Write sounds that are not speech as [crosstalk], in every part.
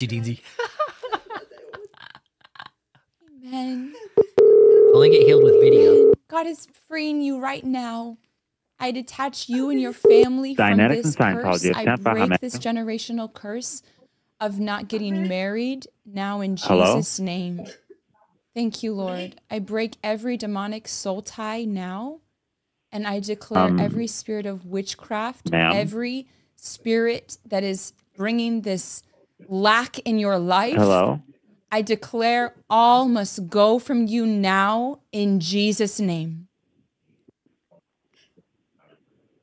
Easy. Amen. Only get healed with video. God is freeing you right now. I detach you and your family from this and curse. I break Jamaica. this generational curse of not getting married now in Hello? Jesus' name. Thank you, Lord. I break every demonic soul tie now, and I declare Um, every spirit of witchcraft, ma'am? every spirit that is bringing this lack in your life. Hello? I declare all must go from you now in Jesus' name.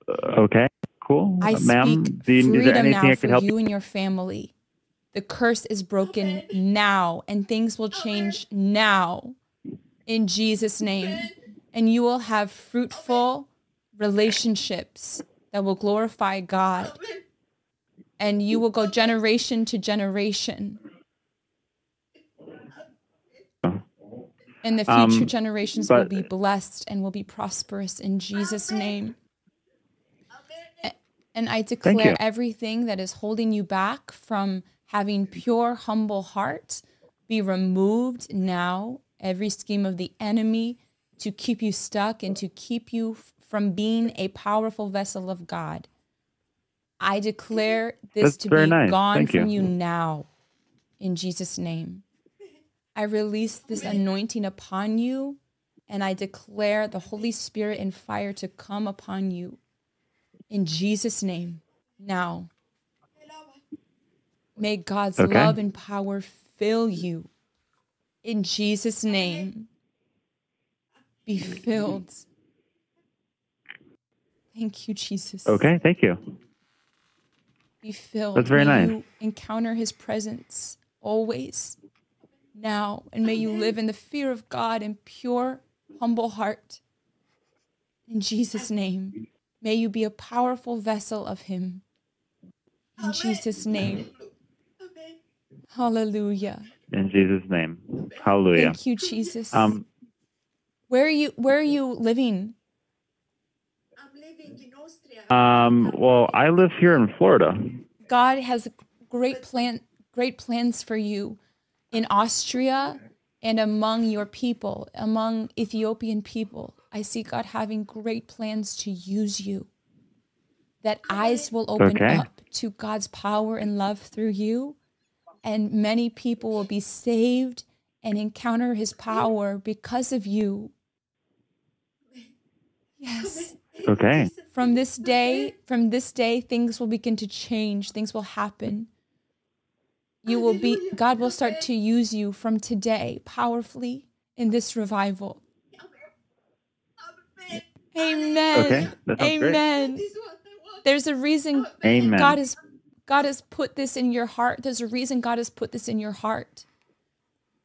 Uh, Okay, cool. I Uh, Ma'am, speak do you, is there freedom anything now I for you and your family. The curse is broken now, and things will change now in Jesus' name. And you will have fruitful relationships that will glorify God. And you will go generation to generation. And the future Um, generations will be blessed and will be prosperous in Jesus' name. And I declare everything that is holding you back from having pure, humble heart be removed now. Every scheme of the enemy to keep you stuck and to keep you from being a powerful vessel of God. I declare this That's to be nice. gone Thank from you. you now in Jesus' name. I release this anointing upon you, and I declare the Holy Spirit and fire to come upon you in Jesus' name now. May God's Okay. love and power fill you in Jesus' name. Be filled. Thank you, Jesus. Okay, thank you. Be filled. That's very may nice. you encounter his presence always now. And may you live in the fear of God and pure, humble heart. In Jesus' name. May you be a powerful vessel of him. In Jesus' name. Hallelujah. In Jesus' name. Hallelujah. Thank you, Jesus. Um, where are you where are you living? Um, well, I live here in Florida. God has great plan great plans for you in Austria and among your people, among Ethiopian people. I see God having great plans to use you. That eyes will open Okay. up to God's power and love through you, and many people will be saved and encounter his power because of you. Yes. [laughs] Okay. from this day from this day things will begin to change. Things will happen. You will be god will start to use you from today powerfully in this revival. Amen. Okay, that sounds great. amen. There's a reason Amen. god has god has put this in your heart. There's a reason god has put this in your heart.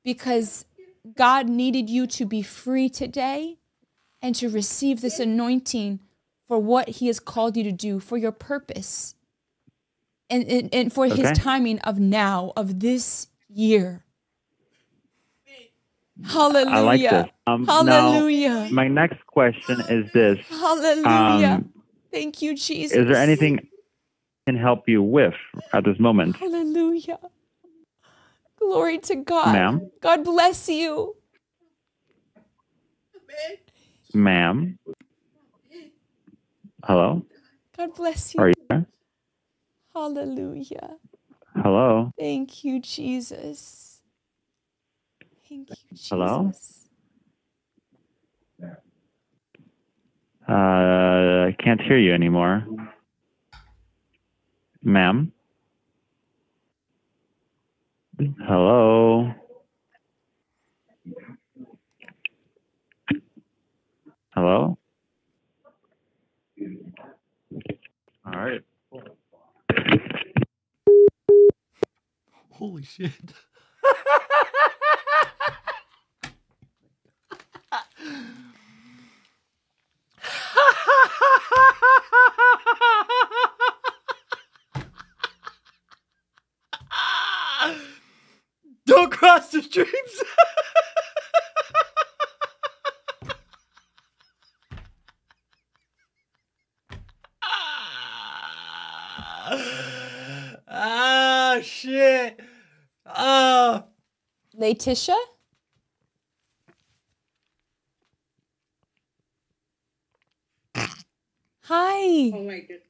Because god needed you to be free today and to receive this anointing for what he has called you to do for your purpose and, and, and for his timing of now of this year. Hallelujah. I like this. Um, hallelujah. Now, my next question is this. hallelujah. Um, thank you jesus. is there anything I can help you with at this moment? hallelujah. Glory to god. Ma'am? god bless you Ma'am? Hello? god bless you Are you there? hallelujah Hello? Thank you, Jesus. Thank you, Jesus. Hello? Uh, I can't hear you anymore. Ma'am? Hello? Hello? All right. Holy shit. [laughs] Don't cross the streams. [sighs] ah, shit. Uh, Letitia? [laughs] Hi. Oh my god.